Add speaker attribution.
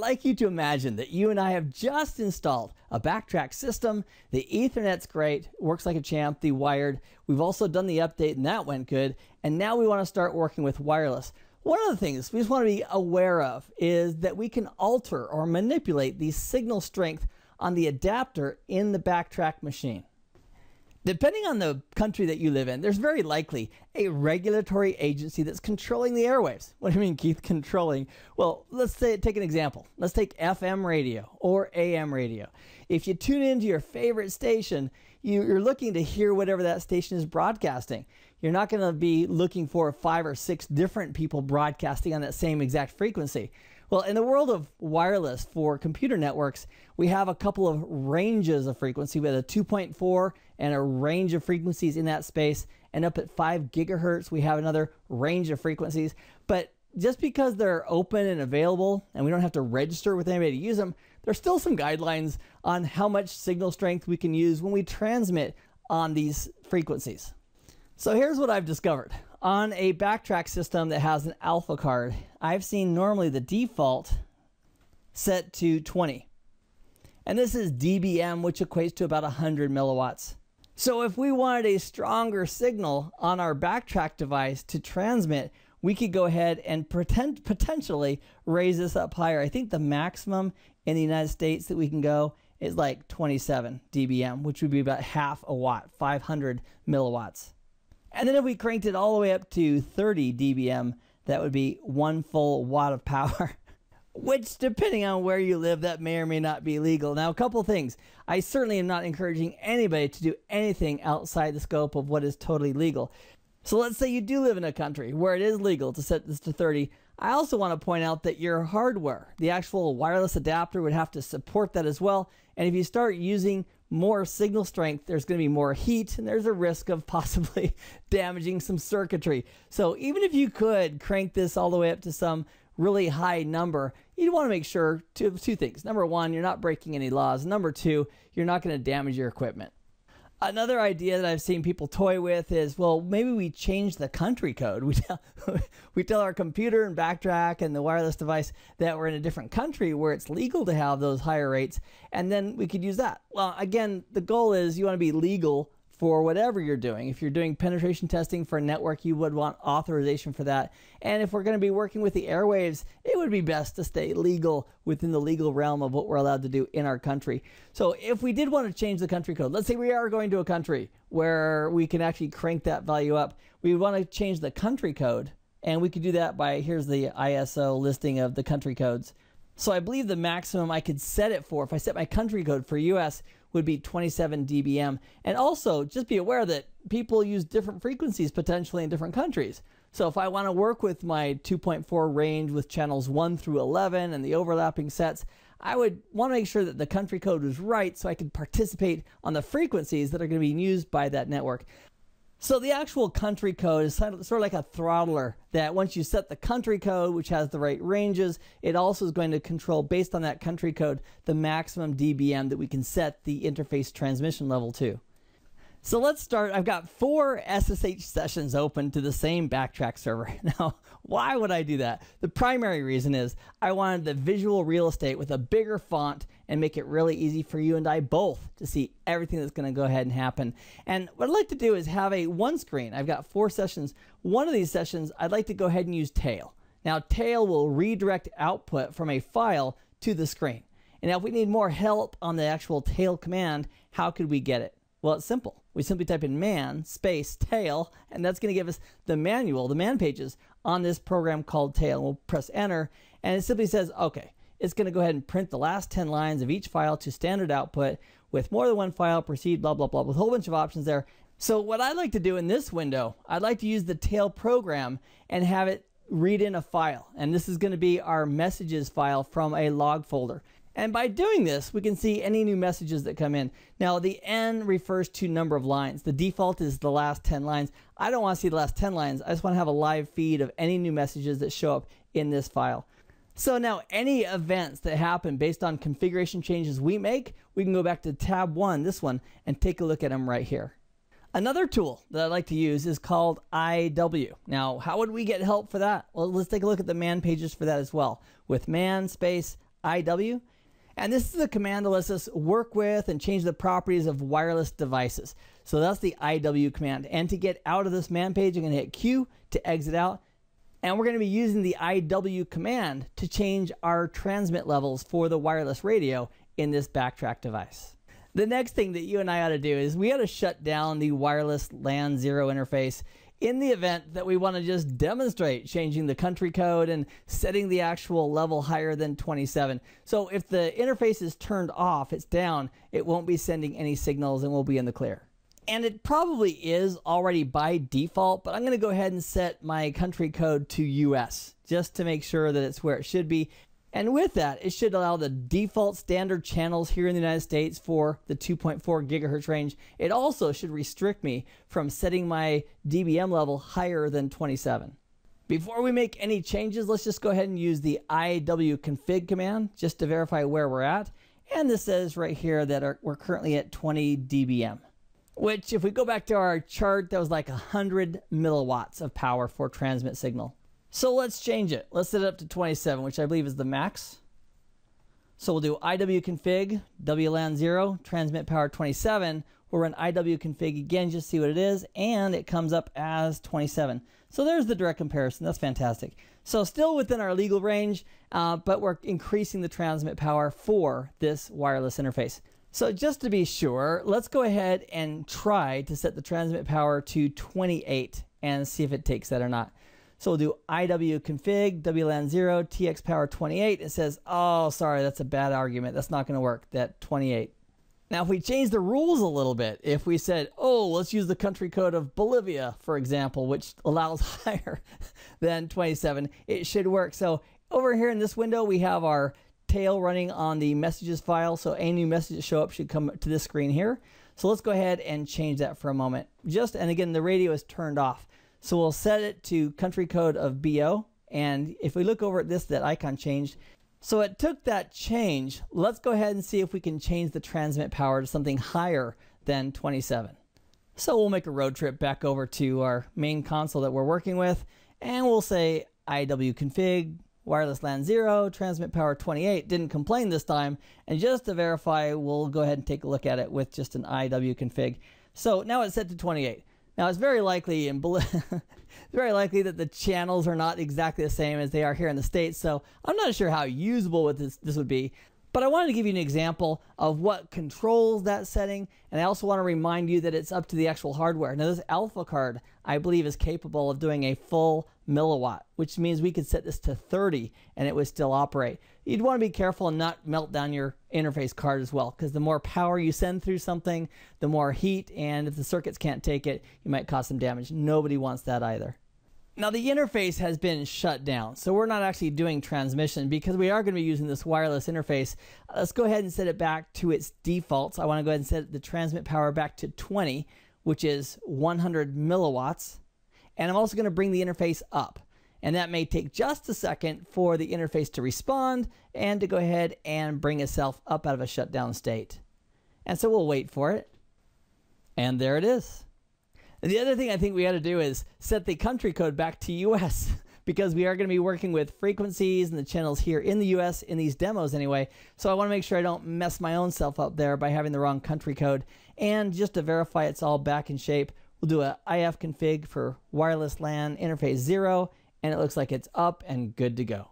Speaker 1: like you to imagine that you and I have just installed a backtrack system. The Ethernet's great, works like a champ, the wired. We've also done the update and that went good. And now we want to start working with wireless. One of the things we just want to be aware of is that we can alter or manipulate the signal strength on the adapter in the backtrack machine. Depending on the country that you live in, there's very likely a regulatory agency that's controlling the airwaves. What do you mean, Keith, controlling? Well, let's say, take an example. Let's take FM radio or AM radio. If you tune into your favorite station, you're looking to hear whatever that station is broadcasting. You're not going to be looking for five or six different people broadcasting on that same exact frequency. Well, in the world of wireless for computer networks, we have a couple of ranges of frequency. We have a 2.4 and a range of frequencies in that space. And up at 5 gigahertz, we have another range of frequencies. But just because they're open and available and we don't have to register with anybody to use them, there's still some guidelines on how much signal strength we can use when we transmit on these frequencies. So here's what I've discovered. On a backtrack system that has an Alfa card, I've seen normally the default set to 20. And this is dBm, which equates to about 100 milliwatts. So if we wanted a stronger signal on our backtrack device to transmit, we could go ahead and pretend, potentially raise this up higher. I think the maximum in the United States that we can go is like 27 dBm, which would be about half a watt, 500 milliwatts. And then if we cranked it all the way up to 30 dBm, that would be one full watt of power. Which, depending on where you live, that may or may not be legal. Now, a couple things. I certainly am not encouraging anybody to do anything outside the scope of what is totally legal. So let's say you do live in a country where it is legal to set this to 30. I also want to point out that your hardware, the actual wireless adapter, would have to support that as well. And if you start using more signal strength, there's going to be more heat, and there's a risk of possibly damaging some circuitry. So even if you could crank this all the way up to some really high number, you'd want to make sure two, two things. Number one, you're not breaking any laws. Number two, you're not going to damage your equipment. Another idea that I've seen people toy with is, well, maybe we change the country code. We tell, we tell our computer and backtrack and the wireless device that we're in a different country where it's legal to have those higher rates, and then we could use that. Well, again, the goal is you want to be legal for whatever you're doing. If you're doing penetration testing for a network, you would want authorization for that. And if we're going to be working with the airwaves, it would be best to stay legal within the legal realm of what we're allowed to do in our country. So if we did want to change the country code, let's say we are going to a country where we can actually crank that value up, we want to change the country code. And we could do that by here's the ISO listing of the country codes. So I believe the maximum I could set it for, if I set my country code for US, would be 27 dBm. And also, just be aware that people use different frequencies potentially in different countries. So if I want to work with my 2.4 range with channels 1 through 11 and the overlapping sets, I would want to make sure that the country code was right so I could participate on the frequencies that are going to be used by that network. So the actual country code is sort of like a throttler that once you set the country code, which has the right ranges, it also is going to control based on that country code the maximum dBm that we can set the interface transmission level to. So let's start. I've got four SSH sessions open to the same backtrack server. Now, why would I do that? The primary reason is I wanted the visual real estate with a bigger font and make it really easy for you and I both to see everything that's going to go ahead and happen. And what I'd like to do is have a one screen. I've got four sessions. One of these sessions, I'd like to go ahead and use tail. Now, tail will redirect output from a file to the screen. And now if we need more help on the actual tail command, how could we get it? Well, it's simple. We simply type in man space tail, and that's going to give us the manual, the man pages on this program called tail. We'll press enter, and it simply says, okay, it's going to go ahead and print the last 10 lines of each file to standard output with more than one file, proceed, blah, blah, blah, with a whole bunch of options there. So what I'd like to do in this window, I'd like to use the tail program and have it read in a file. And this is going to be our messages file from a log folder. And by doing this, we can see any new messages that come in. Now, the N refers to number of lines. The default is the last 10 lines. I don't want to see the last 10 lines. I just want to have a live feed of any new messages that show up in this file. So now any events that happen based on configuration changes we make, we can go back to tab one, this one, and take a look at them right here. Another tool that I like to use is called IW. Now, how would we get help for that? Well, let's take a look at the man pages for that as well. With man space IW. And this is a command that lets us work with and change the properties of wireless devices. So that's the IW command. And to get out of this man page, I'm going to hit Q to exit out. And we're going to be using the IW command to change our transmit levels for the wireless radio in this backtrack device. The next thing that you and I ought to do is we ought to shut down the wireless LAN 0 interface in the event that we want to just demonstrate changing the country code and setting the actual level higher than 27. So if the interface is turned off, it's down, it won't be sending any signals and we'll be in the clear and it probably is already by default, but I'm going to go ahead and set my country code to US just to make sure that it's where it should be. And with that, it should allow the default standard channels here in the United States for the 2.4 gigahertz range. It also should restrict me from setting my dBm level higher than 27. Before we make any changes, let's just go ahead and use the iwconfig command just to verify where we're at. And this says right here that we're currently at 20 dBm which if we go back to our chart, that was like 100 milliwatts of power for transmit signal. So let's change it. Let's set it up to 27, which I believe is the max. So we'll do iwconfig, WLAN 0, transmit power 27. We'll run iwconfig again, just see what it is, and it comes up as 27. So there's the direct comparison. That's fantastic. So still within our legal range, uh, but we're increasing the transmit power for this wireless interface. So just to be sure, let's go ahead and try to set the transmit power to 28 and see if it takes that or not. So we'll do iwconfig WLAN 0 TX power 28. It says, oh, sorry, that's a bad argument. That's not going to work, that 28. Now, if we change the rules a little bit, if we said, oh, let's use the country code of Bolivia, for example, which allows higher than 27, it should work. So over here in this window, we have our tail running on the messages file. So any new messages show up should come to this screen here. So let's go ahead and change that for a moment. Just, and again, the radio is turned off. So we'll set it to country code of BO. And if we look over at this, that icon changed. So it took that change. Let's go ahead and see if we can change the transmit power to something higher than 27. So we'll make a road trip back over to our main console that we're working with. And we'll say iwconfig wireless LAN 0, transmit power 28, didn't complain this time. And just to verify, we'll go ahead and take a look at it with just an iwconfig. So now it's set to 28. Now it's very likely in it's very likely that the channels are not exactly the same as they are here in the States. So I'm not sure how usable this, this would be. But I wanted to give you an example of what controls that setting, and I also want to remind you that it's up to the actual hardware. Now, this Alfa card, I believe, is capable of doing a full milliwatt, which means we could set this to 30 and it would still operate. You'd want to be careful and not melt down your interface card as well, because the more power you send through something, the more heat, and if the circuits can't take it, you might cause some damage. Nobody wants that either. Now the interface has been shut down, so we're not actually doing transmission because we are going to be using this wireless interface. Uh, let's go ahead and set it back to its defaults. I want to go ahead and set the transmit power back to 20, which is 100 milliwatts. And I'm also going to bring the interface up. And that may take just a second for the interface to respond and to go ahead and bring itself up out of a shutdown state. And so we'll wait for it. And there it is. And the other thing I think we got to do is set the country code back to US because we are going to be working with frequencies and the channels here in the US in these demos anyway. So I want to make sure I don't mess my own self up there by having the wrong country code. And just to verify it's all back in shape, we'll do a ifconfig for wireless LAN interface 0 and it looks like it's up and good to go.